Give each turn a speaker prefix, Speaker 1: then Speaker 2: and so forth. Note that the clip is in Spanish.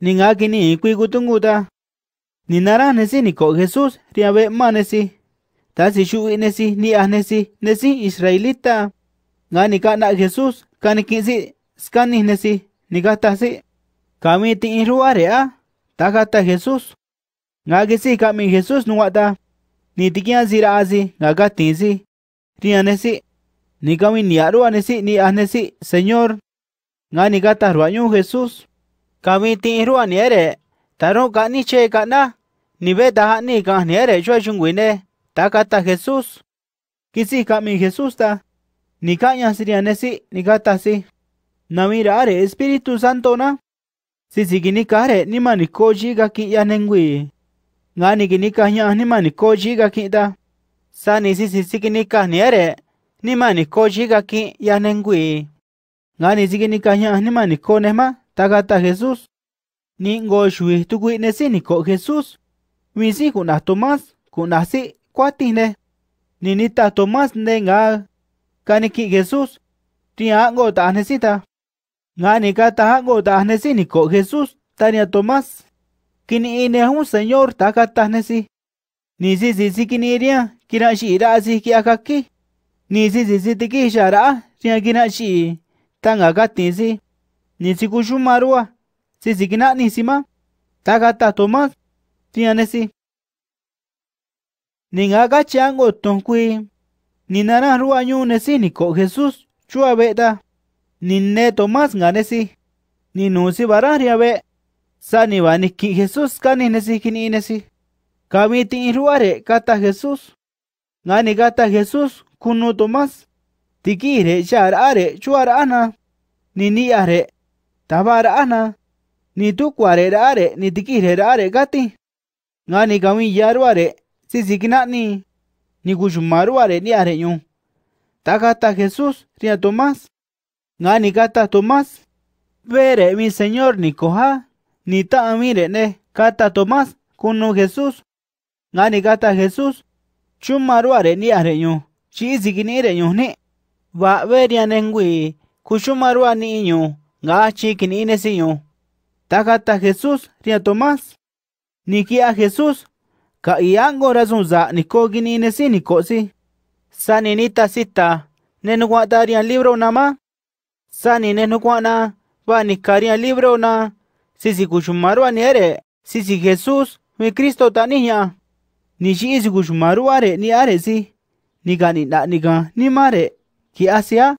Speaker 1: ni nga kini kwi kutungu ta. Ni nara nesi ni ko Jesus riabe ma nesi. Ta si shui nesi ni ah nesi nesi israelita. Nga ni ka nak Jesus ka ni kisi skani nesi ni ka si. Kami ti inru are a. Ah? Ta ka Jesus. Nga kisi kami Jesus nuwa ta. Ni tikian zira azi nga ka tinzi. Ria nesi. Ni kami ni aru anesi ni ah nesi senyor. Nga ni ka ta ruanyu Jesus. kami ti ru aniere taro kani che kana nibe ta ni ka niere jo chungwine ta kata Jesus kisi kami Jesus ta nikanya sirianesi nikata si namirare Espíritu Santo na sisigini kare ni manikoji ga ki yanengwi ngani gini kanya ni manikoji ga ki ta sani sisigini ka niere ni manikoji ga ki yanengwi ngani sigini kanya ni manikone ma tagata Jesús. Ningo shuistu guinesi ni ko Jesús. Misi kuna Tomás, kuna si kuatine. Ninita Tomás nenga kaniki Jesús. Tiango ta anesita. Ha nga ni kata hango ta ha anesi ni ko Jesús. Tania ha Tomás. Kini ine un señor tagata anesi. Ni si si si kini iria. Kina si ira si ki akaki. Ni si si si tiki shara. Tiangina si tanga katinzi. Ka tin si. Ni si ku shumarua. Si si kina ni si ma. Ta ka ta Tomás. Tia nesi. Ni nga ka chi ango ton kui. Ni nara rua nyu nesi ni ko Jesús. Chua ve ta. Ni ne Tomás nga nesi. Ni nu si bara ria ve. Sa ni va ni ki Jesús ka ni nesi kini nesi. Kami ti rua re kata Jesús. Nga ni kata Jesús kunu Tomás. Tiki re sha ra re chua ra na. Ni ni are. Taba ra na. Ni tu kwa re ra re ni tiki re ra re gati. Nga ni kami ya rua re. Si si kina ni. Ni kushumaru are ni are nyu. Ta kata Jesús ria Tomás. Nga ni kata Tomás. Vere mi Señor ni ta amire ne kata Tomás kunu Jesús. Nga ni kata Jesús. Chumaru are ni are nyu. Chi si kini ngachi kinine sinyo. Takata Jesus ria Tomás. Nikia Jesus ka iango razunza niko kinine si niko si saninita sita. Nenukwata ria libro nama sani ba va nikaria libro na. Sisi kuchumarua ni ere sisi Jesus mi Cristo tanihia ni shi isi kuchumarua are ni are si. Nika ni na nika ni mare ki asia?